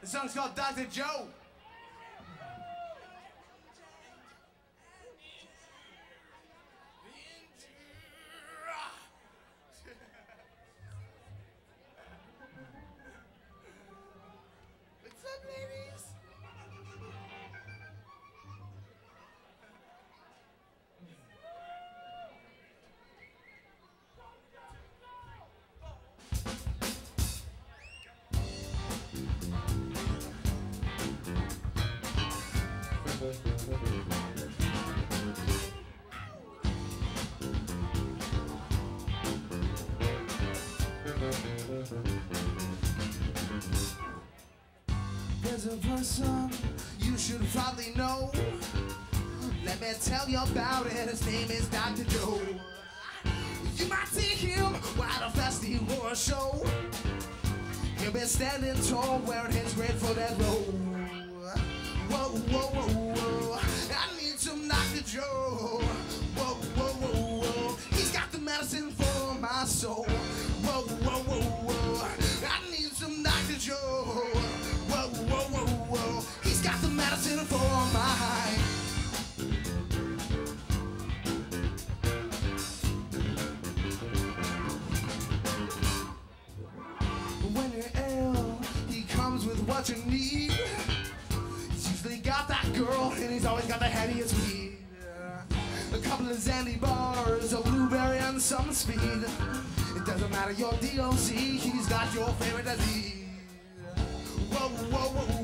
The song's called Dr. Joe. There's a person you should probably know. Let me tell you about it. His name is Dr. Joe. You might see him at a festival or show. He'll be standing tall wearing his grateful dead robe. What you need. He's usually got that girl, and he's always got the headiest weed. A couple of Xanny bars, a blueberry, and some speed. It doesn't matter your DOC, he's got your favorite disease. Whoa, whoa, whoa, whoa.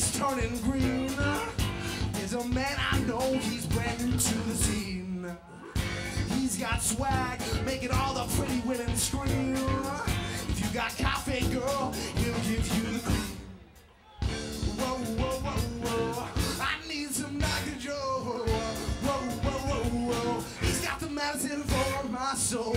Face turning green? There's a man I know, he's brand new to the scene. He's got swag, making all the pretty women scream. If you got coffee, girl, he'll give you the cream. Whoa, whoa, whoa, whoa. I need some. Joe. Whoa, whoa, whoa, whoa. He's got the medicine for my soul.